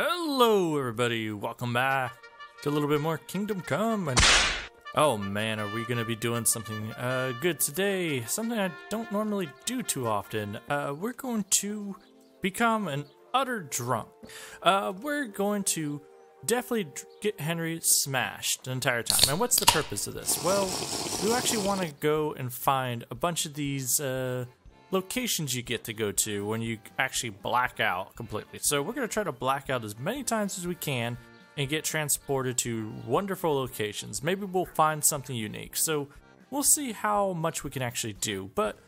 Hello, everybody. Welcome back to a little bit more Kingdom Come. And oh man, are we gonna be doing something uh, good today? Something I don't normally do too often. Uh, we're going to become an utter drunk. Uh, we're going to definitely get Henry smashed the entire time. And what's the purpose of this? Well, we actually want to go and find a bunch of these uh, locations you get to go to when you actually black out completely. So we're going to try to black out as many times as we can and get transported to wonderful locations. Maybe we'll find something unique. So we'll see how much we can actually do. But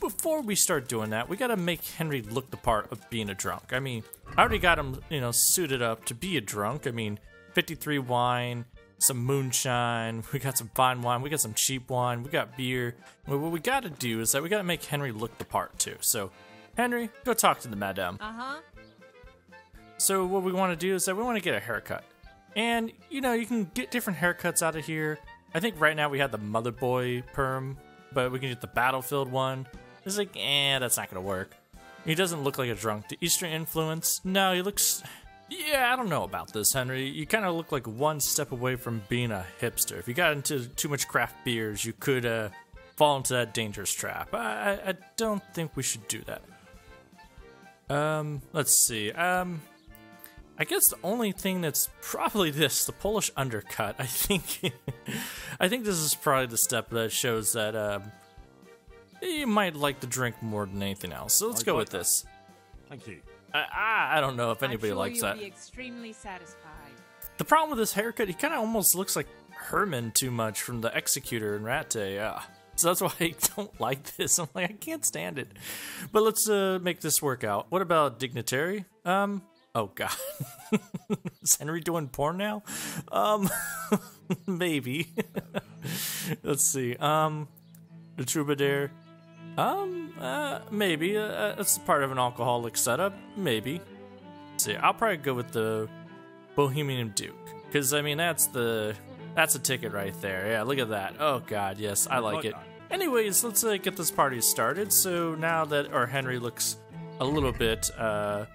before we start doing that, we gotta make Henry look the part of being a drunk. I mean, I already got him, you know, suited up to be a drunk. I mean, 53 wine, some moonshine, we got some fine wine, we got some cheap wine, we got beer. What we gotta do is that we gotta make Henry look the part too. So, Henry, go talk to the madame. Uh huh. So what we want to do is that we want to get a haircut. And you know, you can get different haircuts out of here. I think right now we have the mother boy perm, but we can get the battlefield one. It's like, eh, that's not gonna work. He doesn't look like a drunk. The Eastern influence? No, he looks. Yeah, I don't know about this, Henry. You kind of look like one step away from being a hipster. If you got into too much craft beers, you could uh, fall into that dangerous trap. I, I, I don't think we should do that. Um, let's see. Um, I guess the only thing that's probably this, the Polish undercut. I think, I think this is probably the step that shows that um, you might like the drink more than anything else. So let's I'd go like with this. Thank you. I, I, don't know if anybody sure likes that. Be extremely satisfied. The problem with this haircut, he kind of almost looks like Herman too much from the Executor in Rattay. Yeah. So that's why I don't like this. I'm like, I can't stand it. But let's uh, make this work out. What about Dignitary? Um, oh god. Is Henry doing porn now? Um, maybe. let's see. Um, the Troubadour. Um, uh, maybe. Uh, that's part of an alcoholic setup. Maybe. Let's see, I'll probably go with the Bohemian Duke. Because, I mean, that's the. That's a ticket right there. Yeah, look at that. Oh, God, yes, I like it. Anyways, let's uh, get this party started. So now that our Henry looks a little bit uh,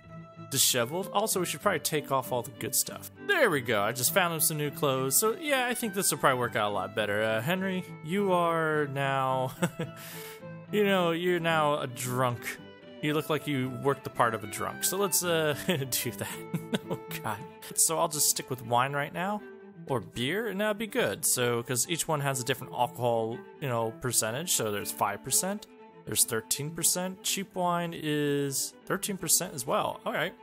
disheveled, also, we should probably take off all the good stuff. There we go. I just found him some new clothes. So, yeah, I think this will probably work out a lot better. Uh, Henry, you are now. you know, you're now a drunk. You look like you work the part of a drunk. So let's uh do that. oh god. So I'll just stick with wine right now or beer and that'd be good. So cuz each one has a different alcohol, you know, percentage. So there's 5%, there's 13%. Cheap wine is 13% as well. All right.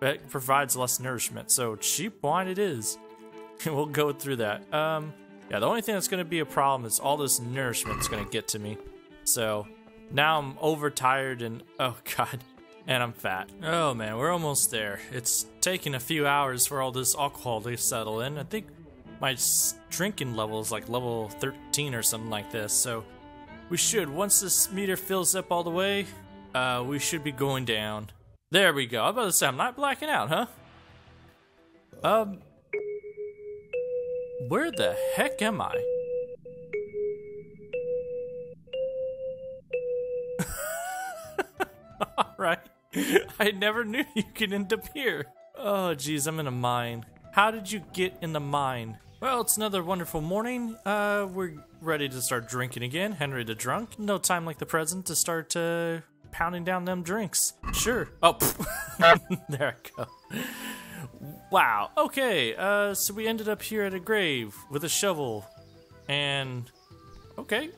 But provides less nourishment. So cheap wine it is. we'll go through that. Um yeah, the only thing that's going to be a problem is all this nourishment is going to get to me. So now I'm overtired and oh god, and I'm fat. Oh man, we're almost there. It's taking a few hours for all this alcohol to settle in. I think my drinking level is like level 13 or something like this. So we should once this meter fills up all the way, uh, we should be going down. There we go. I'm about to say I'm not blacking out, huh? Um, where the heck am I? Alright. I never knew you could end up here. Oh, geez, I'm in a mine. How did you get in the mine? Well, it's another wonderful morning. Uh, we're ready to start drinking again. Henry the drunk. No time like the present to start uh, pounding down them drinks. Sure. Oh, there I go. Wow. Okay. Uh, so we ended up here at a grave with a shovel, and okay,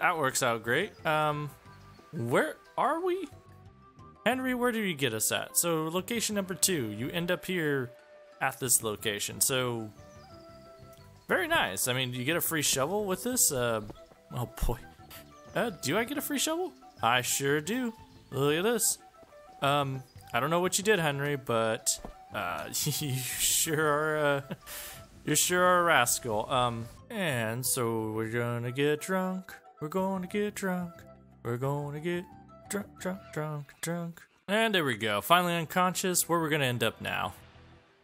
that works out great. Um, where are we? Henry, where do you get us at? So, location number two, you end up here at this location. So, very nice. I mean, you get a free shovel with this? Uh, oh boy. Uh, do I get a free shovel? I sure do. Look at this. Um, I don't know what you did, Henry, but uh, you sure are. Uh, you sure are a rascal. Um, and so we're gonna get drunk. We're gonna get drunk. We're gonna get drunk, drunk, drunk, drunk. And there we go. Finally unconscious. Where we're gonna end up now?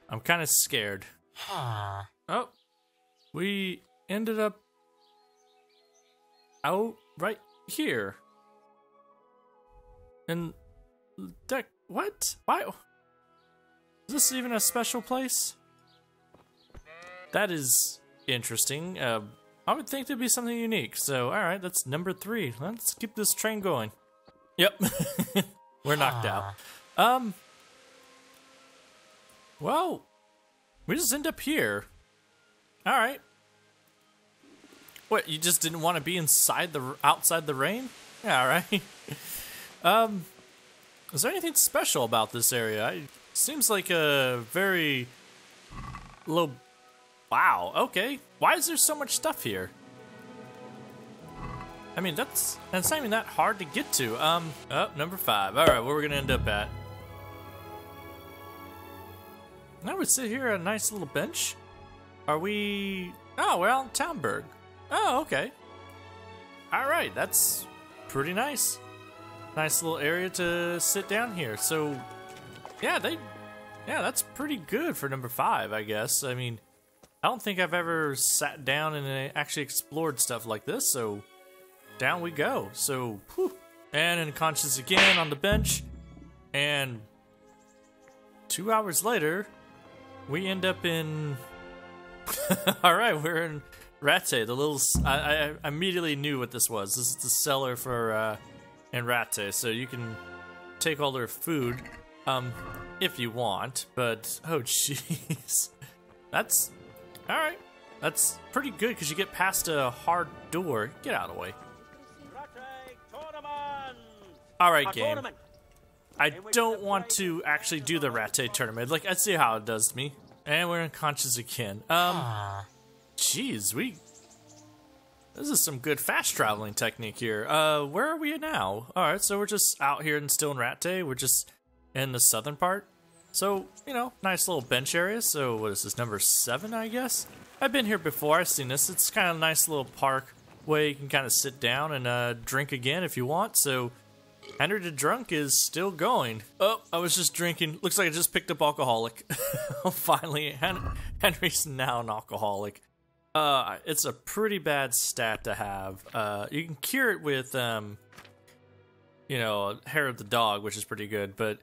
I'm kind of scared. Oh, we ended up out right here. And that what? Why? Is this even a special place? That is interesting. Uh, I would think there'd be something unique. So, all right, that's number three. Let's keep this train going. Yep, we're knocked out. Um, well, we just end up here. All right. What? You just didn't want to be inside the outside the rain? Yeah, all right. um, is there anything special about this area? It seems like a very low. Wow. Okay. Why is there so much stuff here? I mean, that's that's not even that hard to get to. Um, oh, number five. All right, where we're gonna end up at? Now we sit here at a nice little bench. Are we? Oh, we're Talmberg. Oh, okay. All right, that's pretty nice. Nice little area to sit down here. So, yeah, they, yeah, that's pretty good for number five, I guess. I mean, I don't think I've ever sat down and actually explored stuff like this. So, down we go. So, whew. and unconscious again on the bench, and two hours later, we end up in. All right, we're in Rattay. The little. I, I immediately knew what this was. This is the cellar for uh, in Rattay, so you can take all their food, um, if you want. But oh, jeez, that's all right. That's pretty good because you get past a hard door. Get out of the way. All right, game. I don't want to actually do the Rattay tournament. Like, I see how it does to me. And we're unconscious again. Um, jeez, we... This is some good fast traveling technique here. Uh, where are we now? Alright, so we're just out here in still in Rattay. We're just in the southern part. So, you know, nice little bench area. So, what is this, number seven, I guess? I've been here before. I've seen this. It's kind of a nice little park where you can kind of sit down and uh, drink again if you want. So, Henry the Drunk is still going. Oh, I was just drinking. Looks like I just picked up alcoholic. Finally, Hen- Henry's now an alcoholic. Uh, it's a pretty bad stat to have. Uh, you can cure it with, um, you know, hair of the dog, which is pretty good, but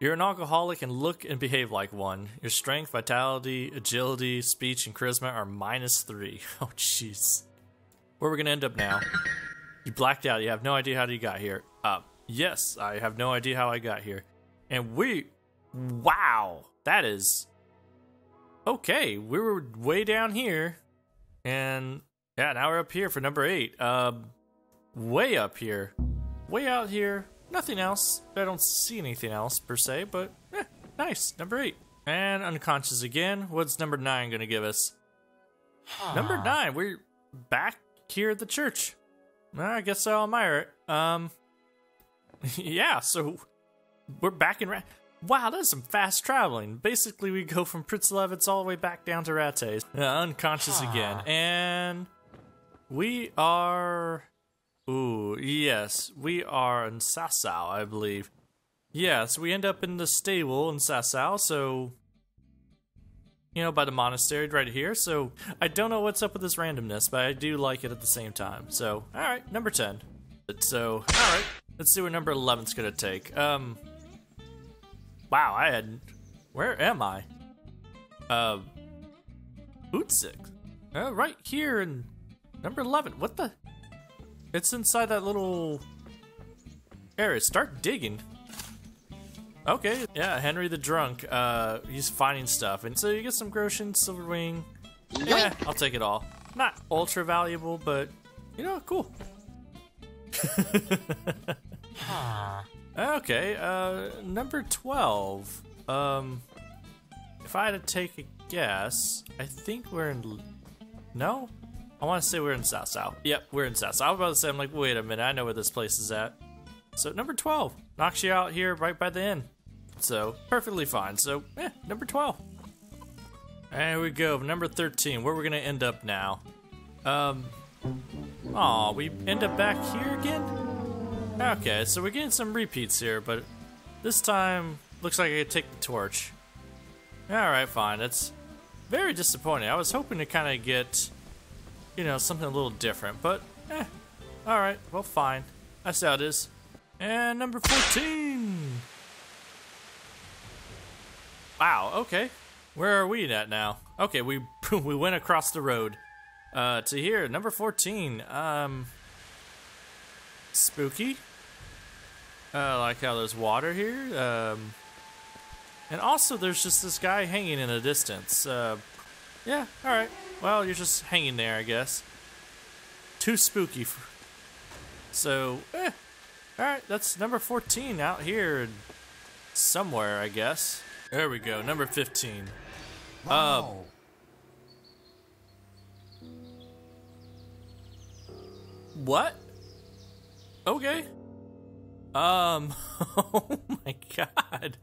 you're an alcoholic and look and behave like one. Your strength, vitality, agility, speech, and charisma are minus three. Oh, jeez. Where are we gonna end up now? You blacked out. You have no idea how you got here. Uh, yes, I have no idea how I got here. And we, wow, that is okay. We were way down here, and yeah, now we're up here for number eight. Um, way up here, way out here. Nothing else. I don't see anything else per se, but eh, nice. Number eight. And unconscious again. What's number nine gonna give us? Number nine. We're back here at the church. I guess I'll admire it. Um, yeah, so we're back in. Ra- wow, that's some fast traveling. Basically, we go from Pritzlevitz all the way back down to Rattay. Uh, unconscious again. And we are. Ooh, yes, we are in Sasau, I believe. Yes, we end up in the stable in Sasau, so. You know, by the monastery right here. So I don't know what's up with this randomness, but I do like it at the same time. So, alright, number 10. So, alright. Let's see what number 11's gonna take. Um, wow, I had, where am I? Uh, Utzik. Uh, right here in number 11. What the? It's inside that little area. Start digging. Okay, yeah, Henry the Drunk. Uh, he's finding stuff, and so you get some Groschen, Silverwing. Yeah, I'll take it all. Not ultra valuable, but you know, cool. okay, uh, number 12. Um, if I had to take a guess, I think we're in. No? I want to say we're in South. Yep, we're in South. I was about to say, I'm like, wait a minute, I know where this place is at. So, number 12 knocks you out here right by the inn. So, perfectly fine. So, number 12. There we go. Number 13. Where we're going to end up now. Um, Aw, we end up back here again? Okay, so we're getting some repeats here, but this time looks like I could take the torch. Alright, fine. It's very disappointing. I was hoping to kind of get, you know, something a little different, but eh. Alright, well, fine. That's how it is. And number 14! Wow, okay. Where are we at now? Okay, we we went across the road. Uh, to here, number 14. Um, spooky. Uh, like how there's water here. Um, and also there's just this guy hanging in the distance. Uh, yeah, alright. Well, you're just hanging there, I guess. Too spooky. For... So, eh. Alright, that's number 14 out here somewhere, I guess. There we go, number 15. Wow. What? Okay. Um, oh my god.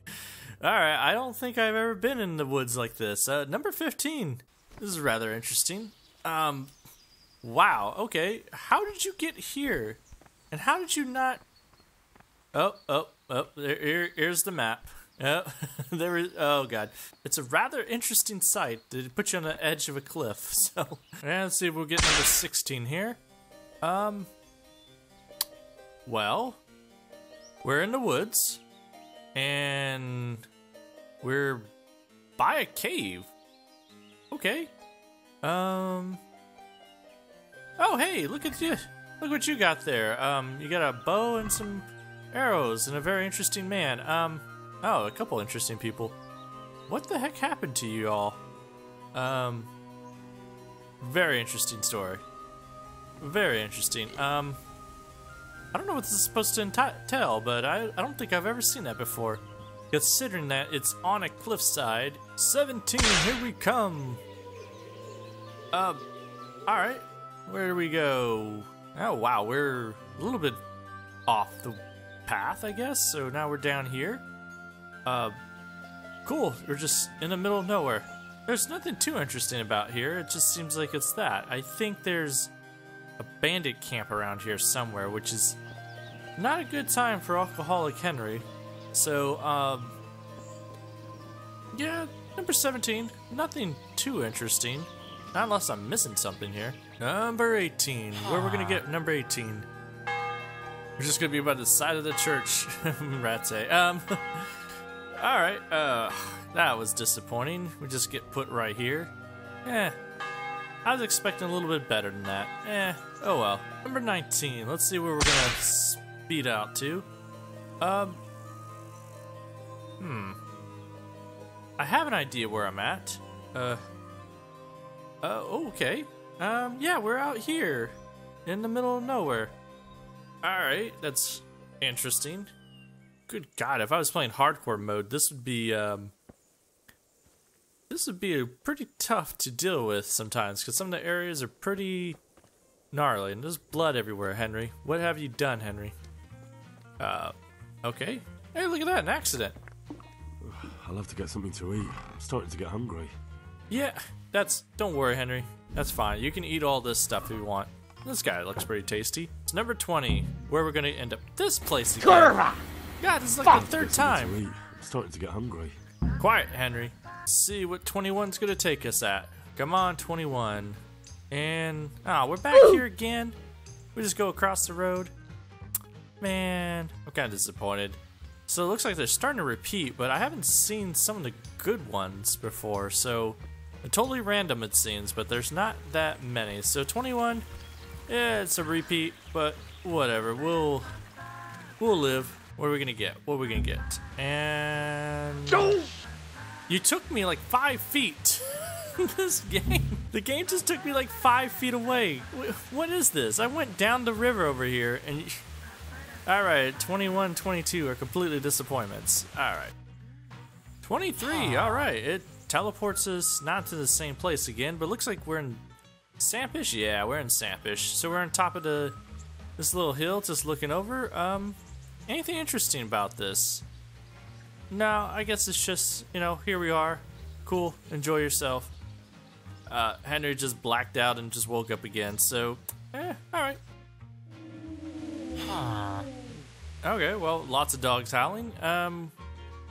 Alright, I don't think I've ever been in the woods like this. Uh, number 15. This is rather interesting. Um, wow, okay. How did you get here? And how did you not... Oh, oh, oh, there, here, here's the map. Oh, there is, oh god. It's a rather interesting sight. It put you on the edge of a cliff, so... Yeah, let's see if we'll get number 16 here. Um, well, we're in the woods, and we're by a cave. Okay. Um. Oh, hey, look at you. Look what you got there. Um, you got a bow and some arrows and a very interesting man. Um, oh, a couple interesting people. What the heck happened to you all? Um, very interesting story. Very interesting. Um, I don't know what this is supposed to tell, but I, I don't think I've ever seen that before. Considering that it's on a cliffside. 17, here we come. Uh, alright. Where do we go? Oh, wow, we're a little bit off the path, I guess. So now we're down here. Uh, cool. We're just in the middle of nowhere. There's nothing too interesting about here. It just seems like it's that. I think there's bandit camp around here somewhere, which is not a good time for Alcoholic Henry. So, um, yeah, number 17. Nothing too interesting. Not unless I'm missing something here. Number 18. Where we're gonna get number 18? We're just gonna be by the side of the church, Rattay. Um, alright, uh, that was disappointing. We just get put right here. Eh, I was expecting a little bit better than that. Eh, oh well. Number 19. Let's see where we're gonna speed out to. Um, hmm. I have an idea where I'm at. Uh, uh, okay. Um, yeah, we're out here in the middle of nowhere. Alright, that's interesting. Good God, if I was playing hardcore mode, this would be, um, this would be pretty tough to deal with sometimes because some of the areas are pretty gnarly and there's blood everywhere, Henry. What have you done, Henry? Uh, okay. Hey, look at that, an accident. I'll have to get something to eat. I'm starting to get hungry. Yeah, that's. Don't worry, Henry. That's fine. You can eat all this stuff if you want. This guy looks pretty tasty. It's number 20, where we're gonna end up. This place again. God, this is like the third time. to eat. I'm starting to get hungry. Quiet, Henry. See what 21's gonna take us at. Come on, 21. And ah, we're back here again. We just go across the road. Man, I'm kind of disappointed. So it looks like they're starting to repeat, but I haven't seen some of the good ones before. So totally random it seems, but there's not that many. So 21, yeah, it's a repeat, but whatever. We'll we'll live. What are we gonna get? What are we gonna get? And you took me like five feet. this game, the game just took me like five feet away. What is this? I went down the river over here, and all right, 21, 22 are completely disappointments. All right, 23. All right, it teleports us not to the same place again, but looks like we're in Sampish. Yeah, we're in Sampish. So we're on top of the this little hill, just looking over. Um, anything interesting about this? No, I guess it's just, you know, here we are. Cool, enjoy yourself. Uh, Henry just blacked out and just woke up again, so, eh, alright. Okay, well, lots of dogs howling. Um,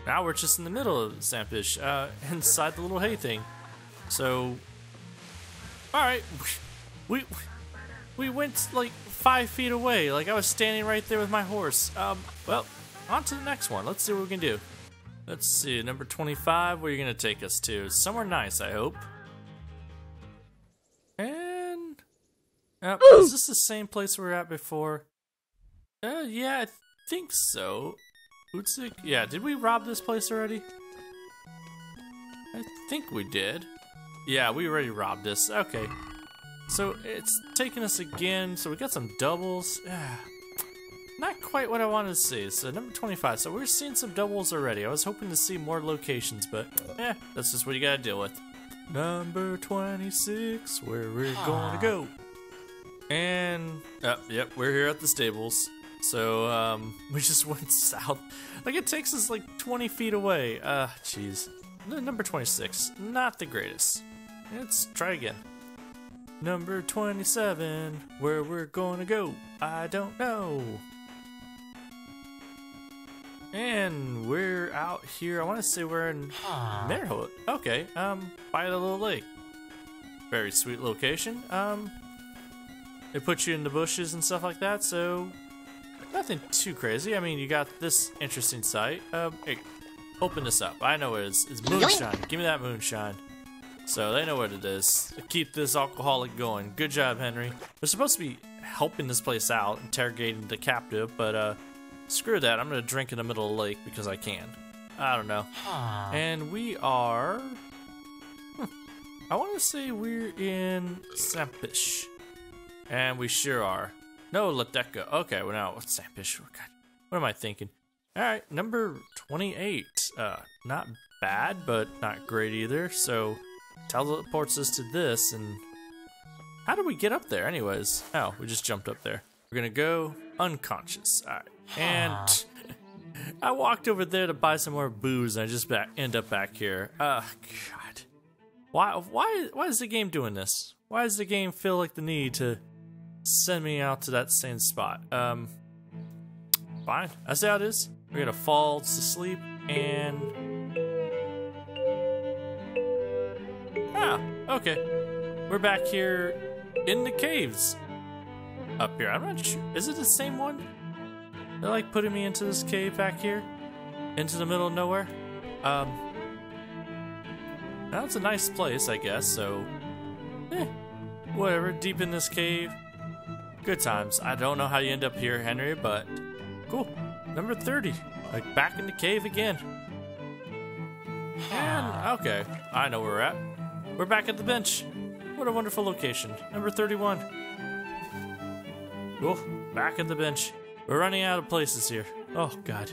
now we're just in the middle of Sampish, uh, inside the little hay thing. So, alright, we, we went like five feet away, like I was standing right there with my horse. Um, well, on to the next one. Let's see what we can do. Let's see, number 25, where are you going to take us to? Somewhere nice, I hope. And. Uh, is this the same place we were at before? Uh, yeah, I think so. Utsik? Yeah, did we rob this place already? I think we did. Yeah, we already robbed this. Okay. So it's taking us again. So we got some doubles. Not quite what I wanted to see. So number 25. So we're seeing some doubles already. I was hoping to see more locations, but yeah, that's just what you gotta deal with. Number 26, where we're gonna go. And, uh, yep, we're here at the stables. So, um, we just went south. Like, it takes us like 20 feet away. Uh, jeez. Number 26, not the greatest. Let's try again. Number 27, where we're gonna go, I don't know. And we're out here, I wanna say we're in Merholt. Okay, um, by the little lake. Very sweet location. Um, they put you in the bushes and stuff like that, so nothing too crazy. I mean, you got this interesting site. Um, hey, open this up. I know what it is. It's moonshine. Give me that moonshine. So they know what it is. Keep this alcoholic going. Good job, Henry. We're supposed to be helping this place out, interrogating the captive, but uh, screw that. I'm gonna drink in the middle of the lake because I can. I don't know. And we are. Hmm, I want to say we're in Sampish. And we sure are. No, let that go. Okay, well now, what's Sampish? Oh, God, what am I thinking? All right, number 28. Uh, not bad, but not great either. So teleports us to this, and how did we get up there, anyways? Oh, we just jumped up there. We're gonna go unconscious. All right, and I walked over there to buy some more booze, and I just back, end up back here. Uh, God, why, why, why is the game doing this? Why does the game feel like the need to send me out to that same spot? Um, fine. That's how it is. We're gonna fall to sleep and. Ah, okay. We're back here in the caves. Up here. I'm not sure. Is it the same one? They're like putting me into this cave back here? Into the middle of nowhere? Um. That's a nice place, I guess, so. Eh, whatever. Deep in this cave. Good times. I don't know how you end up here, Henry, but cool. Number 30. Like back in the cave again. And, okay, I know where we're at. We're back at the bench. What a wonderful location. Number 31. Cool, back at the bench. We're running out of places here. Oh, God.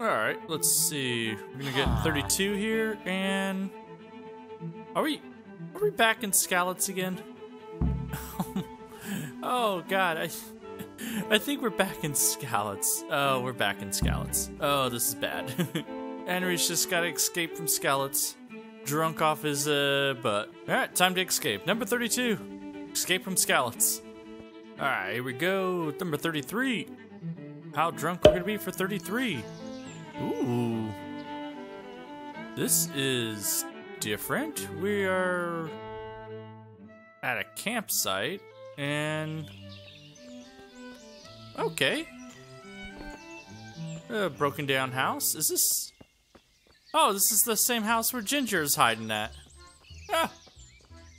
Alright, let's see. We're gonna get 32 here, and... Are we... Are we back in Skalitz again? oh, God, I... I think we're back in Skalitz. Oh, we're back in Skalitz. Oh, this is bad. Henry's just gotta escape from Skalitz. Drunk off his, uh, butt. Alright, time to escape. Number 32. Escape from Skalitz. Alright, here we go. Number 33. How drunk we're gonna be for 33. Ooh. This is different. We are at a campsite and okay. A broken down house. Is this Oh, this is the same house where Ginger is hiding at. Ah.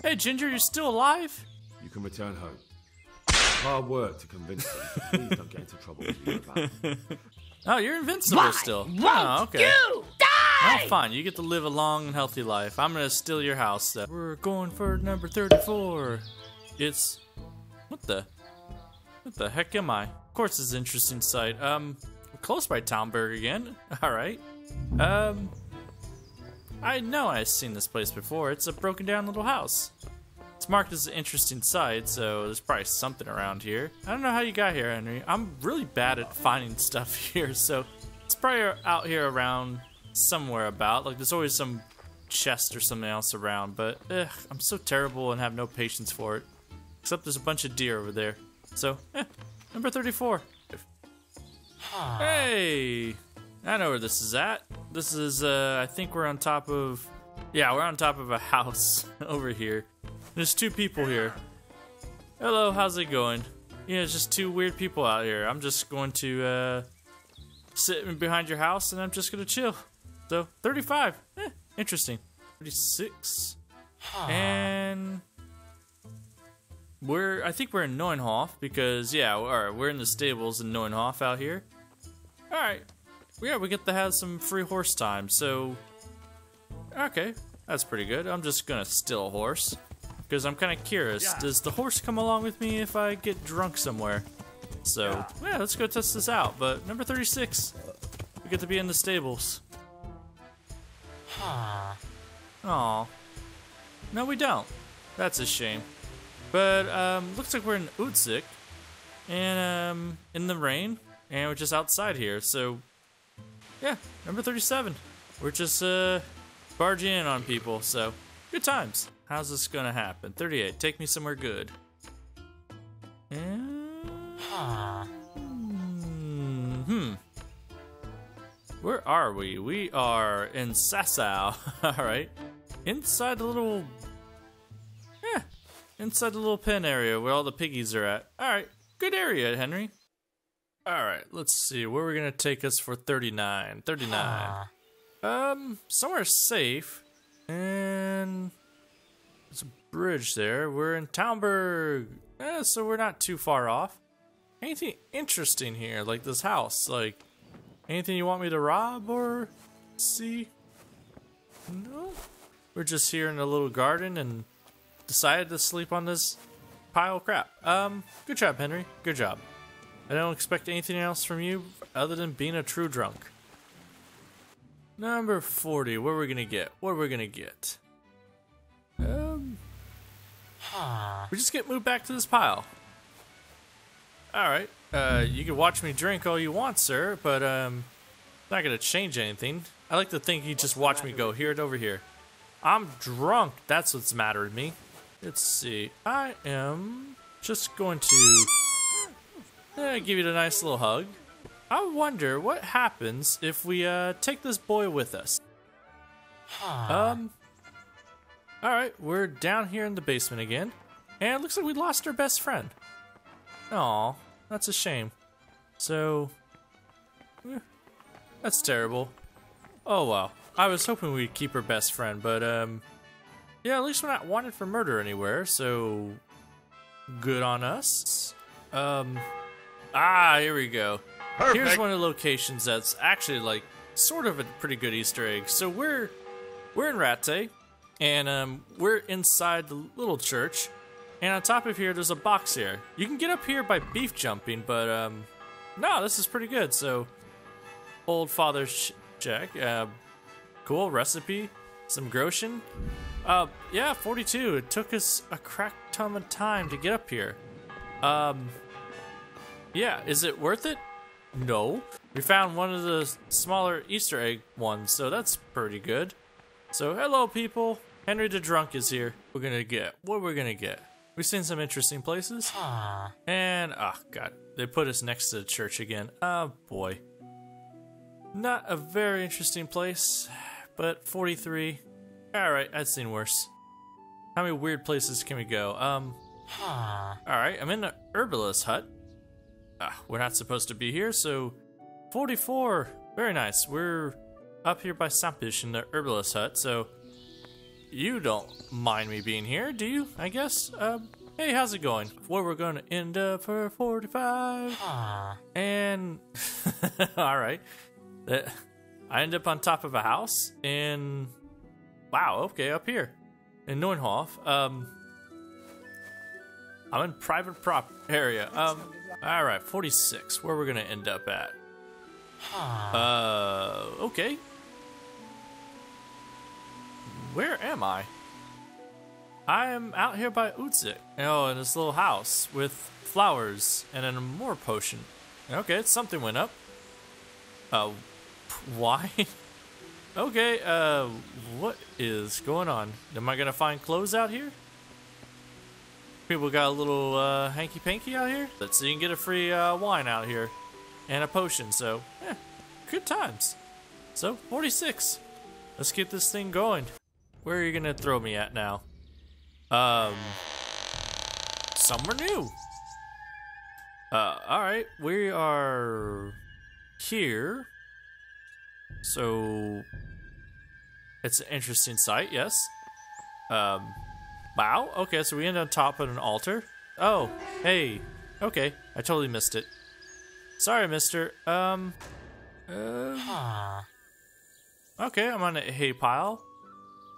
Hey Ginger, you're still alive? You can return home. Hard work to convince them. Please don't get into trouble with you about Oh, you're invincible Why still. won't oh, okay. you die? Oh, fine. You get to live a long and healthy life. I'm gonna steal your house. Though. We're going for number 34. It's what the what the heck am I? Of course, it's an interesting sight. Um, we're close by Talmberg again. All right. Um, I know I've seen this place before. It's a broken down little house. It's marked as an interesting site, so there's probably something around here. I don't know how you got here, Henry. I'm really bad at finding stuff here, so it's probably out here around somewhere about. Like, there's always some chest or something else around, but ugh, I'm so terrible and have no patience for it. Except there's a bunch of deer over there. So, eh, number 34. Hey! I know where this is at. This is, uh, I think we're on top of. Yeah, we're on top of a house over here. There's two people here. Hello, how's it going? Yeah, it's just two weird people out here. I'm just going to, uh, sitting behind your house and I'm just gonna chill. So 35, eh, interesting. 36, and we're I think we're in Neuenhof because yeah, all right, we're in the stables in Neuenhof out here. All right, yeah, we get to have some free horse time. So okay, that's pretty good. I'm just gonna steal a horse because I'm kind of curious. Does the horse come along with me if I get drunk somewhere? So yeah, let's go test this out. But number 36, we get to be in the stables. Huh. Aw. No, we don't. That's a shame. But um, looks like we're in Utzik, and um, in the rain, and we're just outside here. So, yeah, number 37. We're just uh, barging in on people. So, good times. How's this gonna happen? 38. Take me somewhere good. And... Hmm. Where are we? We are in Sasau. All right. Inside the little yeah, inside the little pen area where all the piggies are at. All right, good area, Henry. All right, let's see where are we're gonna take us for 39. 39. Um, somewhere safe, and bridge there. We're in Talmberg, eh, so we're not too far off. Anything interesting here, like this house? Like anything you want me to rob or see? No. We're just here in a little garden and decided to sleep on this pile of crap. Um, good job, Henry. Good job. I don't expect anything else from you other than being a true drunk. Number 40, what are we gonna get? What are we gonna get? Um, we just get moved back to this pile. Alright, uh, you can watch me drink all you want, sir, but, um, I'm not gonna change anything. I like to think you just watch me go here and over here. I'm drunk. That's what's the matter with me. Let's see. I am just going to uh, give you a nice little hug. I wonder what happens if we uh, take this boy with us. Um. All right, we're down here in the basement again, and it looks like we lost our best friend. Aw, that's a shame. So, eh, that's terrible. Oh well. I was hoping we'd keep her best friend, but um, yeah, at least we're not wanted for murder anywhere, so good on us. Um, ah, here we go. Perfect. Here's one of the locations that's actually like sort of a pretty good Easter egg. So we're we're in Rattay, and um, we're inside the little church, and on top of here there's a box here. You can get up here by beef jumping, but um, no, this is pretty good. So old Father Sh- Jack, uh, cool recipe, some Groschen. Uh, yeah, 42. It took us a crack ton of time to get up here. Um, yeah, is it worth it? No. We found one of the smaller Easter egg ones, so that's pretty good. So, hello, people. Henry the Drunk is here. We're gonna get what we're gonna get. We've seen some interesting places. And, oh, God. They put us next to the church again. Oh, boy. Not a very interesting place, but 43. Alright, I've seen worse. How many weird places can we go? Um, alright, I'm in the herbalist hut. Ah, we're not supposed to be here, so 44. Very nice. We're up here by Sampish in the herbalist hut, so you don't mind me being here, do you? I guess. Um, hey, how's it going? Where we're going to end up for 45. And all right, Uh, I end up on top of a house, and wow, okay, up here in Neuenhof. Um, I'm in private prop area. Um, all right, 46. Where we're gonna end up at? Uh, okay. Where am I? I am out here by Utzik. Oh, in this little house with flowers and a more potion. Okay, something went up. Uh, why? okay, uh, what is going on? Am I gonna find clothes out here? People got a little uh, hanky panky out here. Let's see, you can get a free uh, wine out here and a potion. So, yeah, good times. So, 46. Let's get this thing going. Where are you gonna throw me at now? Um, somewhere new. Uh, all right, we are here. So it's an interesting sight, yes. Um, wow. Okay, so we end on top of an altar. Oh, hey. Okay, I totally missed it. Sorry, Mister. Um. Uh, okay, I'm on a hay pile.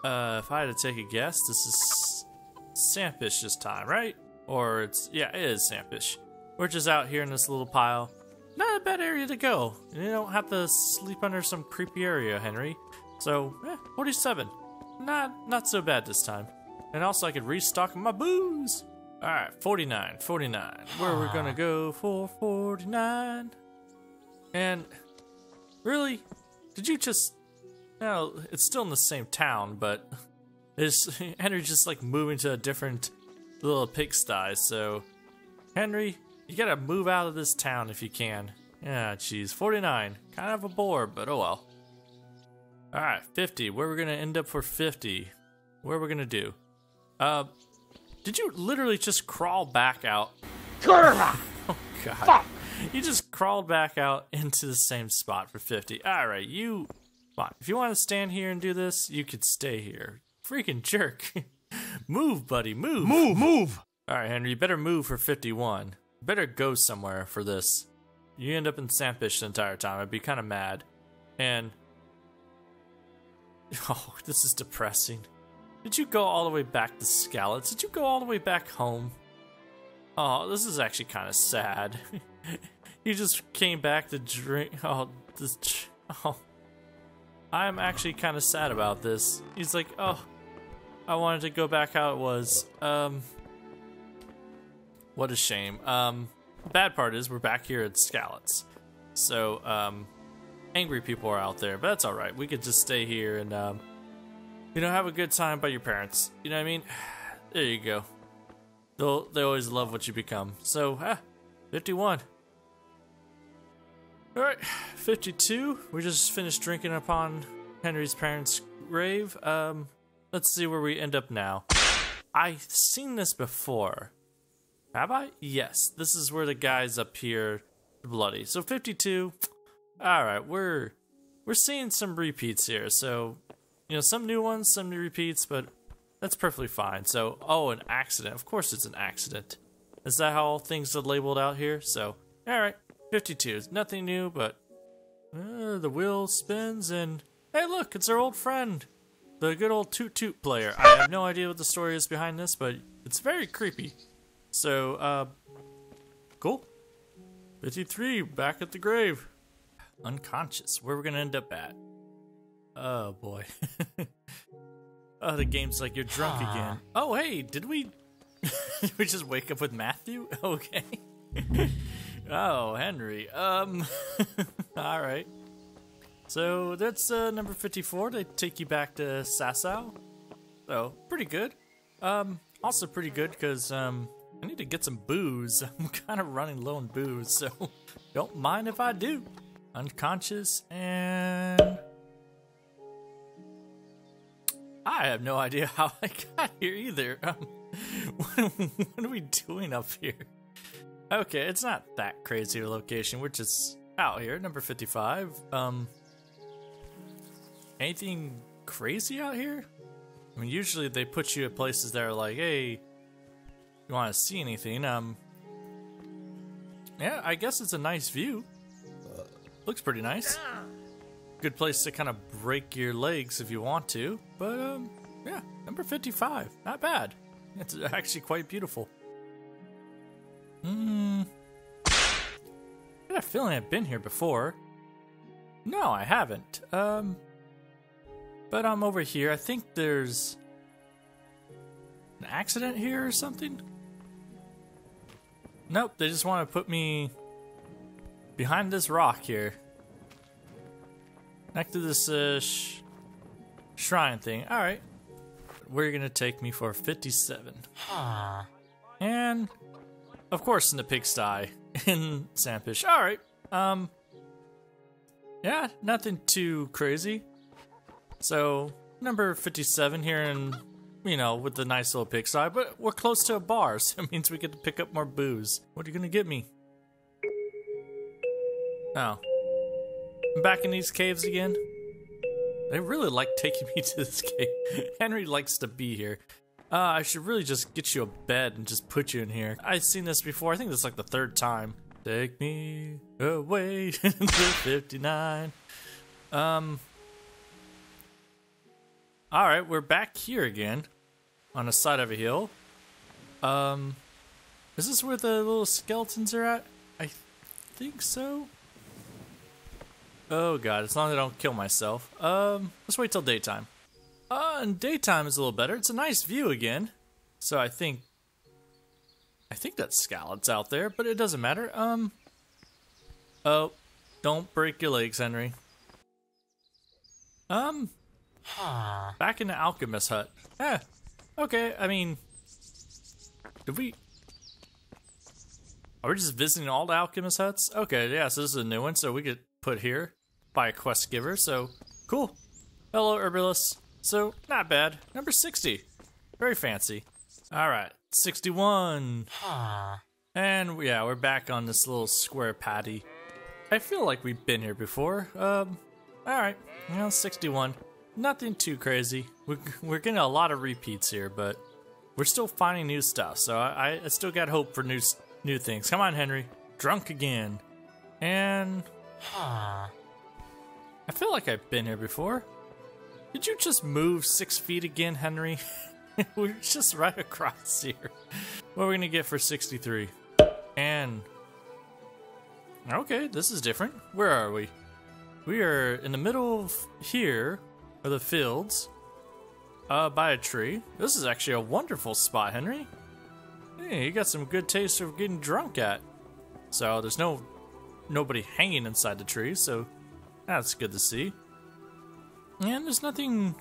Uh, if I had to take a guess, this is Sampish this time, right? Or it's yeah, it is Sampish. We're just out here in this little pile. Not a bad area to go. You don't have to sleep under some creepy area, Henry. So, eh, 47. Not not so bad this time. And also I could restock my booze. Alright, 49, 49. Where we're gonna go for 49. And really? Did you just no, it's still in the same town, but there's Henry just like moving to a different little pigsty, so Henry, you gotta move out of this town if you can. Yeah, geez, 49. Kind of a bore, but oh well. Alright, 50. Where we're gonna end up for 50? Where are we're gonna do? Uh, did you literally just crawl back out? oh god. You just crawled back out into the same spot for 50. Alright, you If you want to stand here and do this, you could stay here. Freaking jerk. move, buddy, move. Move, move. Alright, Henry, you better move for 51. better go somewhere for this. You end up in Sampish the entire time. I'd be kind of mad. And. Oh, this is depressing. Did you go all the way back to Skalitz? Did you go all the way back home? Oh, this is actually kind of sad. you just came back to drink. Oh, this. Oh. I'm actually kind of sad about this. He's like, oh, I wanted to go back how it was. Um, what a shame. Um, bad part is we're back here at Skalitz. So, um, angry people are out there, but that's alright. We could just stay here and, um, you know, have a good time by your parents. You know what I mean? There you go. They'll, they always love what you become. So, ah, 51. Alright, 52. We just finished drinking upon Henry's parents' grave. Um, let's see where we end up now. I've seen this before. Have I? Yes, this is where the guys up here bloody. So 52. Alright, we're we're seeing some repeats here. So, you know, some new ones, some new repeats, but that's perfectly fine. So, oh, an accident. Of course it's an accident. Is that how all things are labeled out here? So, alright. 52. is Nothing new, but uh, the wheel spins and hey, look, it's our old friend, the good old Toot Toot player. I have no idea what the story is behind this, but it's very creepy. So, uh, cool. 53, back at the grave. Unconscious. Where we're gonna end up at? Oh boy. oh, the game's like you're drunk again. Oh, hey, did we? did we just wake up with Matthew? Okay. Oh, Henry. Um, all right. So that's uh, number 54. They take you back to Sasau. So, pretty good. Um, also pretty good because, um, I need to get some booze. I'm kind of running low on booze, so don't mind if I do. Unconscious and... I have no idea how I got here either. Um, what, what are we doing up here? Okay, it's not that crazy a location. We're just out here, number 55. Um, anything crazy out here? I mean, usually they put you at places that are like, hey, you want to see anything? Um, yeah, I guess it's a nice view. Looks pretty nice. Good place to kind of break your legs if you want to. But, um, yeah, number 55. Not bad. It's actually quite beautiful. Hmm. I got a feeling I've been here before. No, I haven't. Um. But I'm over here. I think there's an accident here or something. Nope, they just want to put me behind this rock here. Next to this uh, sh shrine thing. Alright. Where are you going to take me for 57? And of course, in the pigsty in Sampish. All right. Um. Yeah, nothing too crazy. So number fifty-seven here, and you know, with the nice little pigsty, but we're close to a bar, so it means we get to pick up more booze. What are you gonna get me? Oh. I'm back in these caves again. They really like taking me to this cave. Henry likes to be here. Uh, I should really just get you a bed and just put you in here. I've seen this before. I think this is like the third time. Take me away to 59. Um. Alright, we're back here again. On the side of a hill. Um. Is this where the little skeletons are at? I think so. Oh god, as long as I don't kill myself. Um, let's wait till daytime. Uh, and daytime is a little better. It's a nice view again. So I think... I think that's Skalitz out there, but it doesn't matter. Um... Oh, don't break your legs, Henry. Um... Back in the alchemist hut. Eh, okay, I mean... Did we... Are we just visiting all the alchemist huts? Okay, yeah, so this is a new one, so we could put here by a quest giver, so cool. Hello, Herbalus. So, not bad. Number 60. Very fancy. Alright, 61. And yeah, we're back on this little square patty. I feel like we've been here before. Um, alright, you know, 61. Nothing too crazy. We're, we're getting a lot of repeats here, but we're still finding new stuff, so I, I still got hope for new new things. Come on, Henry. Drunk again. And... I feel like I've been here before. Did you just move six feet again, Henry? We're just right across here. What are we gonna get for 63? And... Okay, this is different. Where are we? We are in the middle of here, are the fields, uh, by a tree. This is actually a wonderful spot, Henry. Hey, you got some good taste of getting drunk at. So there's no nobody hanging inside the tree, so that's good to see. And there's nothing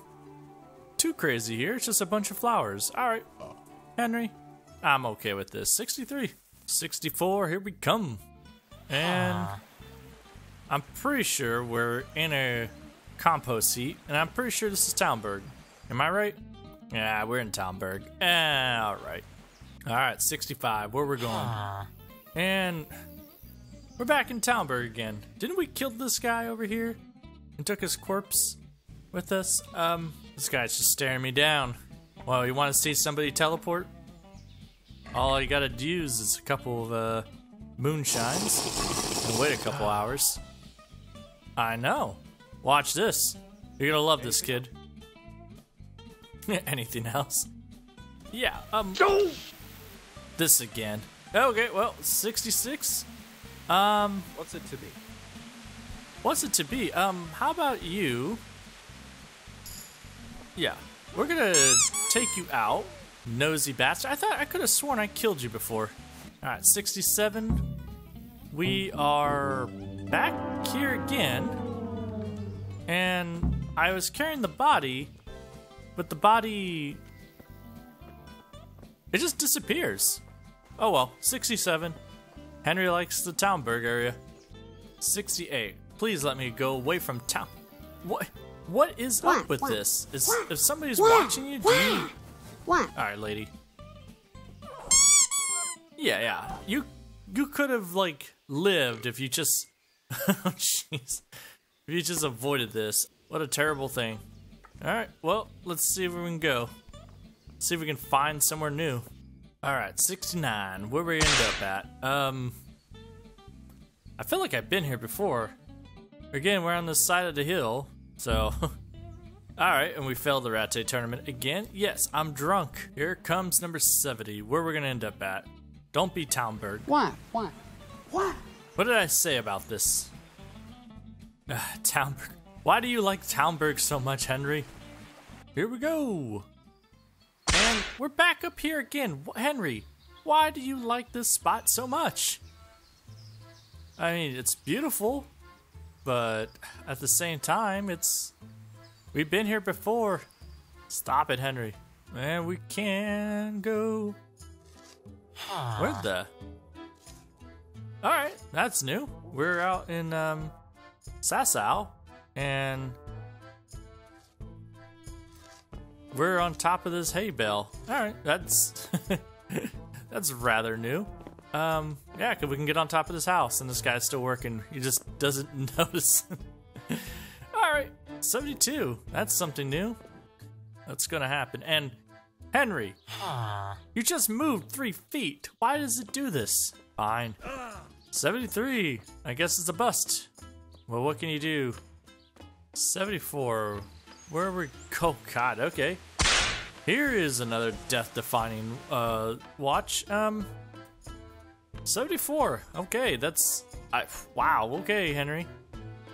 too crazy here. It's just a bunch of flowers. All right, Henry, I'm okay with this. 63, 64, here we come. And I'm pretty sure we're in a compost heat, and I'm pretty sure this is Talmberg. Am I right? Yeah, we're in Talmberg. Eh, all right. All right, 65, where we're going. And we're back in Talmberg again. Didn't we kill this guy over here and took his corpse with us? Um, this guy's just staring me down. Well, you want to see somebody teleport? All you gotta do is a couple of uh, moonshines and wait a couple hours. I know. Watch this. You're gonna love this kid. Anything else? Yeah, um. This again. Okay, well, 66. Um, What's it to be? what's it to be? Um, how about you? Yeah, we're gonna take you out, nosy bastard. I thought I could have sworn I killed you before. All right, 67. We are back here again, and I was carrying the body, but the body it just disappears. Oh well, 67. Henry likes the Talmberg area. 68. Please let me go away from town. What? What is up with this? Is if somebody's watching you, do you? What? All right, lady. Yeah, yeah. You you could have like lived if you just. oh jeez. If you just avoided this. What a terrible thing. All right. Well, let's see where we can go. See if we can find somewhere new. All right, 69. Where we end up at? Um, I feel like I've been here before. Again, we're on the side of the hill, so. All right, and we failed the Rattay tournament again. Yes, I'm drunk. Here comes number 70. Where we're gonna end up at? Don't be Talmberg. What? What? What? What did I say about this? Uh, Talmberg. Why do you like Talmberg so much, Henry? Here we go. And we're back up here again. Henry, why do you like this spot so much? I mean, it's beautiful, but at the same time, it's. We've been here before. Stop it, Henry. And we can go. Where the? Alright, that's new. We're out in um Sasau and we're on top of this hay bale. Alright, that's that's rather new. Um, yeah, cause we can get on top of this house and this guy's still working. He just doesn't notice. All right, 72. That's something new. That's gonna happen. And Henry, you just moved three feet. Why does it do this? Fine. 73. I guess it's a bust. Well, what can you do? 74. Where are we? Oh, God. Okay. Here is another death-defining uh, watch. Um, 74. Okay, that's. I, wow. Okay, Henry.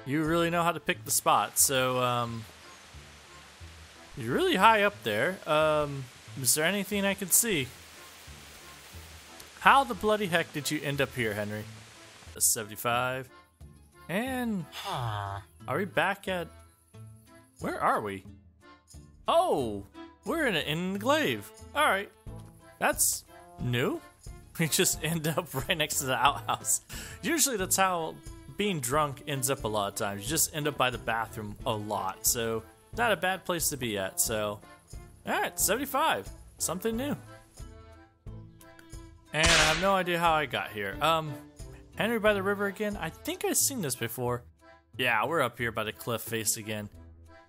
You really know how to pick the spot. So, um, you're really high up there. Um, is there anything I can see? How the bloody heck did you end up here, Henry? A 75. And are we back at where are we? Oh, we're in an enclave. All right, that's new. We just end up right next to the outhouse. Usually, that's how being drunk ends up a lot of times. You just end up by the bathroom a lot. So, not a bad place to be at. So, all right, 75. Something new. And I have no idea how I got here. Um, Henry by the river again? I think I've seen this before. Yeah, we're up here by the cliff face again.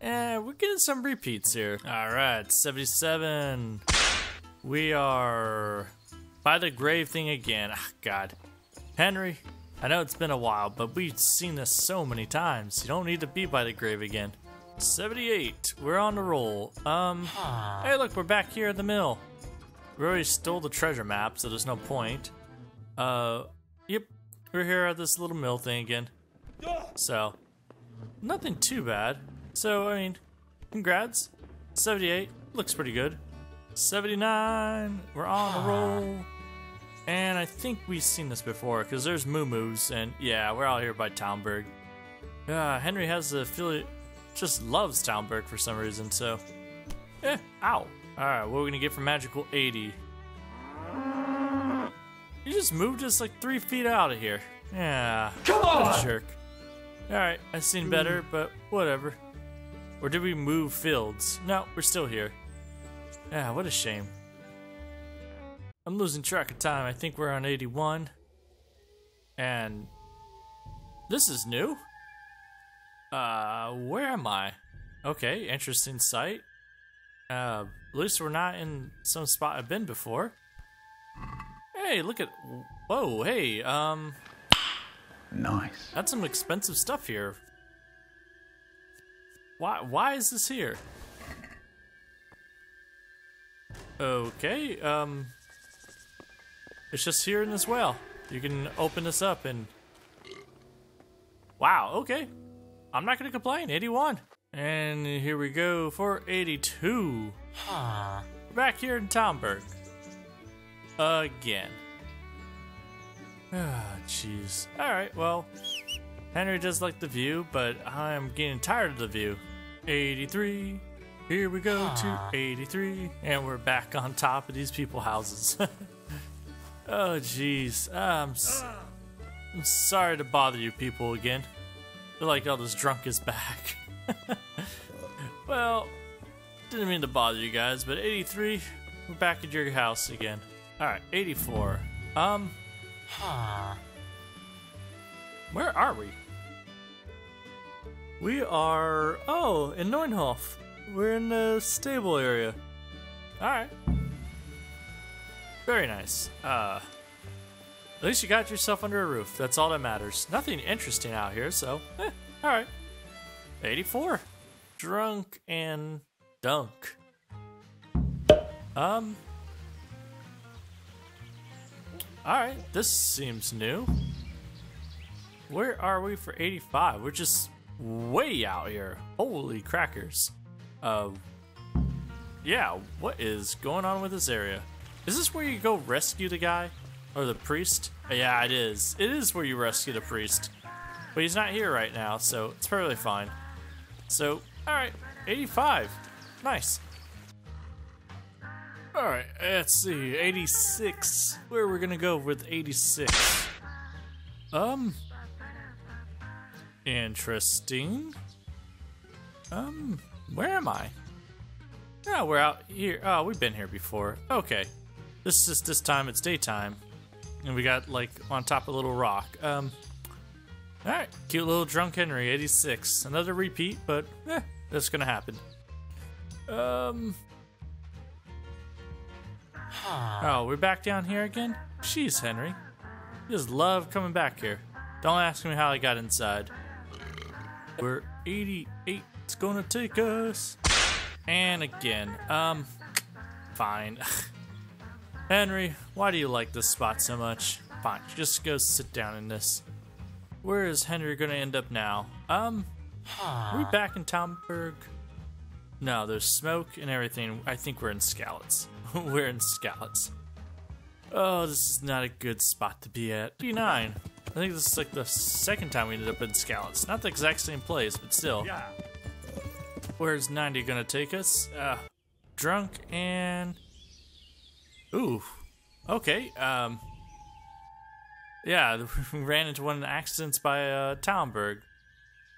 And we're getting some repeats here. All right, 77. We are by the grave thing again. Ah, God. Henry, I know it's been a while, but we've seen this so many times. You don't need to be by the grave again. 78. We're on the roll. Um, hey, look, we're back here at the mill. We already stole the treasure map, so there's no point. Uh, yep, we're here at this little mill thing again. So, nothing too bad. So, I mean, congrats. 78, looks pretty good. 79, we're on a roll. And I think we've seen this before, because there's Moo Moos, and yeah, we're out here by Talmberg. Uh, Henry has the affiliate, just loves Talmberg for some reason, so. Eh, ow. Alright, what are we gonna get from Magical 80? You just moved us like three feet out of here. Yeah. Come on! Jerk. Alright, I've seen better, but whatever. Or did we move fields? No, we're still here. Yeah, what a shame. I'm losing track of time. I think we're on 81. And this is new. Uh, where am I? Okay, interesting sight. Uh, at least we're not in some spot I've been before. Hey, look at. Whoa, hey, um. Nice. That's some expensive stuff here. Why why is this here? Okay, um It's just here in this well. You can open this up and Wow, okay. I'm not gonna complain. 81. And here we go for 82. We're back here in Talmberg. Again. Ah, jeez. Alright, well, Henry does like the view, but I'm getting tired of the view. 83. Here we go to 83. And we're back on top of these people houses. oh, jeez. I'm, s- I'm sorry to bother you people again. Feel like all this drunk is back. well, didn't mean to bother you guys, but 83, we're back at your house again. Alright, 84. Um, where are we? We are, oh, in Neuhof. We're in the stable area. Alright. Very nice. Uh, at least you got yourself under a roof. That's all that matters. Nothing interesting out here, so, eh, alright. 84. Drunk and dunk. Um. Alright, this seems new. Where are we for 85? We're just way out here. Holy crackers. Uh, yeah, what is going on with this area? Is this where you go rescue the guy? Or the priest? Yeah, it is. It is where you rescue the priest. But he's not here right now, so it's perfectly fine. So, alright, 85. Nice. Alright, let's see. 86. Where we're gonna go with 86? Um. Interesting. Um, where am I? Oh, we're out here. Oh, we've been here before. Okay. This is this time it's daytime. And we got like on top of a little rock. Um Alright, cute little drunk Henry, 86. Another repeat, but eh, that's gonna happen. Um. Oh, we're back down here again? Jeez, Henry. You just love coming back here. Don't ask me how I got inside. We're 88. It's gonna take us. And again. Um, fine. Henry, why do you like this spot so much? Fine, just go sit down in this. Where is Henry gonna end up now? Um, are we back in Talmberg? No, there's smoke and everything. I think we're in Skalitz. we're in Skalitz. Oh, this is not a good spot to be at. 59. I think this is like the second time we ended up in Skalitz. Not the exact same place, but still. Yeah. Where's 90 gonna take us? Uh, drunk and. Ooh. Okay, um. Yeah, we ran into one of the accidents by uh, Talmberg.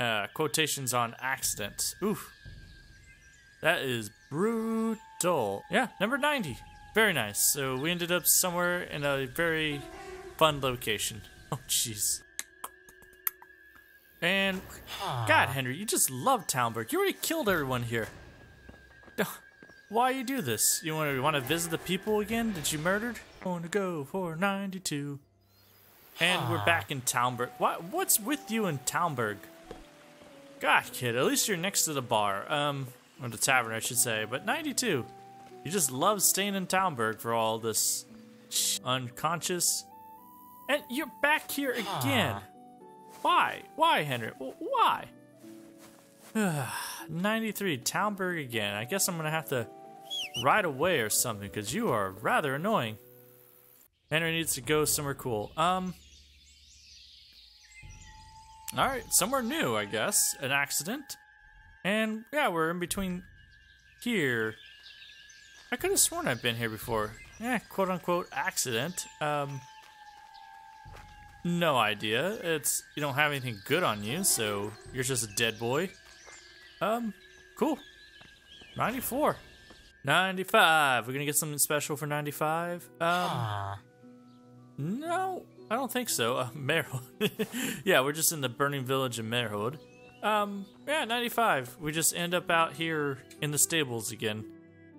Uh, quotations on accident. Oof. That is brutal. Yeah, number 90. Very nice. So we ended up somewhere in a very fun location. Oh, jeez. And God, Henry, you just love Talmberg. You already killed everyone here. Why you do this? You want to want to visit the people again that you murdered? I want to go for 92. And we're back in Talmberg. What what's with you in Talmberg? God, kid, at least you're next to the bar. Um, or the tavern, I should say. But 92. You just love staying in Talmberg for all this unconscious. And you're back here again. Why? Why, Henry? Why? 93, Talmberg again. I guess I'm gonna have to ride away or something because you are rather annoying. Henry needs to go somewhere cool. Um. Alright, somewhere new, I guess. An accident. And yeah, we're in between here. I could have sworn I've been here before. Yeah, quote unquote accident. Um. No idea. It's you don't have anything good on you, so you're just a dead boy. Um, cool. 94. 95. We're gonna get something special for 95. Um, no, I don't think so. Uh, yeah, we're just in the burning village of Merhojed. Um, yeah, 95. We just end up out here in the stables again.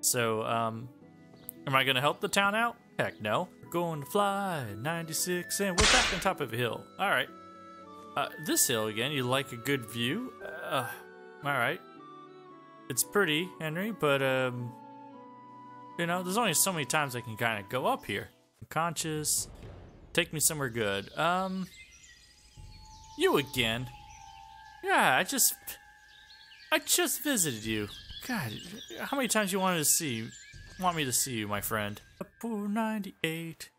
So, um, am I gonna help the town out? Heck no. We're going to fly 96 and we're back on top of a hill. All right. Uh, this hill again, you like a good view? Uh, all right. It's pretty, Henry, but, um, you know, there's only so many times I can kind of go up here. I'm conscious. Take me somewhere good. Um, you again. Yeah, I just, I just visited you. God, how many times you wanted to see, want me to see you, my friend? Upper 98.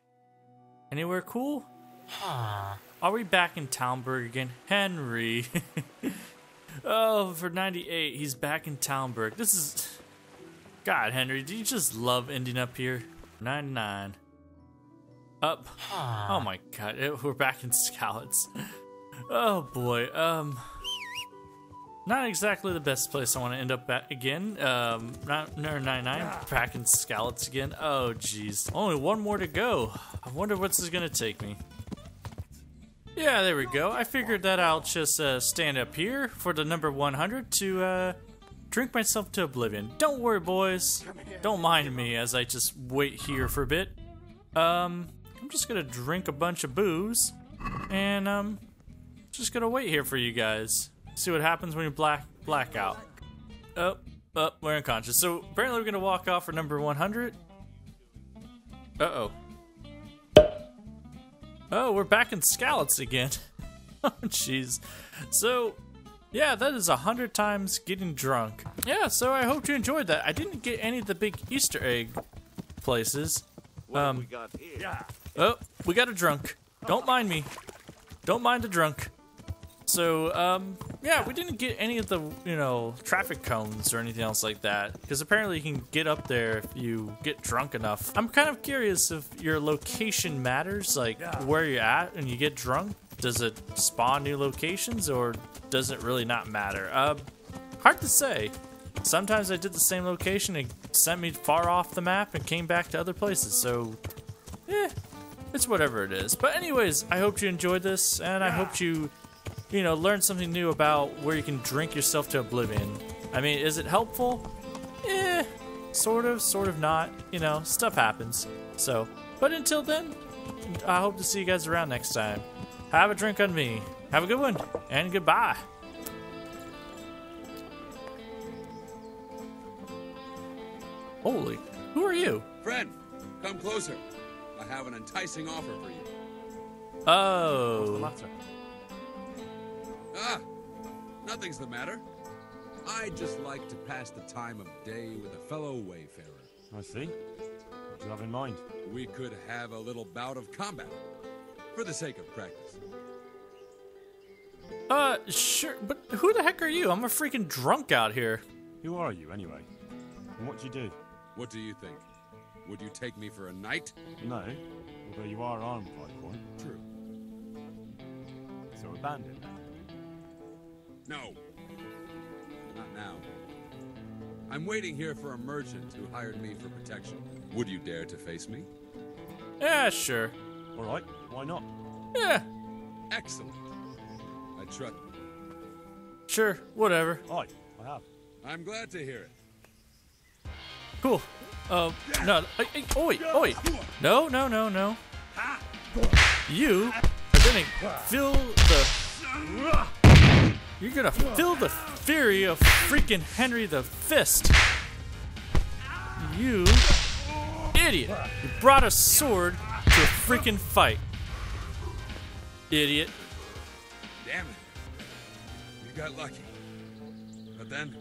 Anywhere cool? Huh. Are we back in Talmberg again? Henry. oh, for 98, he's back in Talmberg. This is... God, Henry, do you just love ending up here? 99. Up. Oh my god, it, we're back in Skalitz. Oh boy, um... Not exactly the best place I want to end up at again. Um, not, no, 99, back in Skalitz again. Oh jeez, only one more to go. I wonder what's this is gonna take me. Yeah, there we go. I figured that I'll just uh, stand up here for the number 100 to uh, drink myself to oblivion. Don't worry, boys. Don't mind me as I just wait here for a bit. Um, I'm just gonna drink a bunch of booze, and um, just gonna wait here for you guys. See what happens when you black blackout. Oh, oh, we're unconscious. So apparently we're gonna walk off for number 100. Uh oh. Oh, we're back in Skalitz again. oh, jeez. So, yeah, that is a hundred times getting drunk. Yeah, so I hope you enjoyed that. I didn't get any of the big Easter egg places. Um, we got here? Yeah. Oh, we got a drunk. Don't mind me. Don't mind a drunk. So, um, yeah, we didn't get any of the, you know, traffic cones or anything else like that. Because apparently you can get up there if you get drunk enough. I'm kind of curious if your location matters, like where you're at and you get drunk. Does it spawn new locations or does it really not matter? Uh, hard to say. Sometimes I did the same location and sent me far off the map and came back to other places, so, eh, it's whatever it is. But anyways, I hope you enjoyed this, and I hope you you know, learn something new about where you can drink yourself to oblivion. I mean, is it helpful? Eh, sort of, sort of not. You know, stuff happens. So, but until then, I hope to see you guys around next time. Have a drink on me. Have a good one, and goodbye. Holy, who are you? Friend, come closer. I have an enticing offer for you. Oh, Ah, nothing's the matter. I just like to pass the time of day with a fellow wayfarer. I see. What do you have in mind? We could have a little bout of combat, for the sake of practice. Uh, sure, but who the heck are you? I'm a freaking drunk out here. Who are you, anyway? And what do you do? What do you think? Would you take me for a knight? No, although you are armed like one. True. So a bandit. No. Not now. I'm waiting here for a merchant who hired me for protection. Would you dare to face me? Yeah, sure. All right, why not? Yeah, Excellent. I trust. sure, whatever. Aye, I have. I'm glad to hear it. Cool. Uh, no, I, I, oi, oi. No, no, no, no. You are gonna feel the. You're gonna feel the fury of freaking Henry the Fist. You idiot. You brought a sword to a freaking fight. Idiot. Damn it. You got lucky. But then,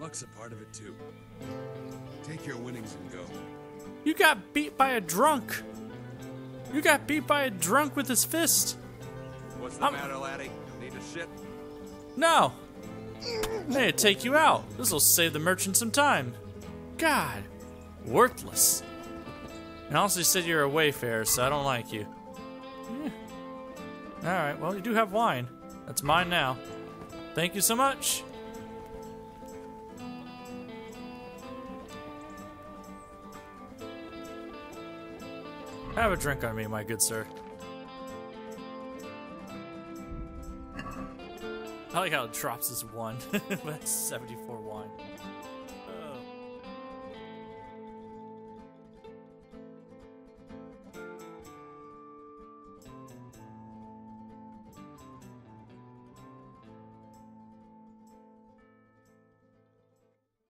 luck's a part of it too. Take your winnings and go. You got beat by a drunk. You got beat by a drunk with his fist. What's the I'm- matter, laddie? Need a shit? No. I need take you out. This will save the merchant some time. God, worthless. And I also said you're a wayfarer, so I don't like you. Yeah. All right. Well, you do have wine. That's mine now. Thank you so much. Have a drink on me, my good sir. I like how it drops this one. That's 74 wine.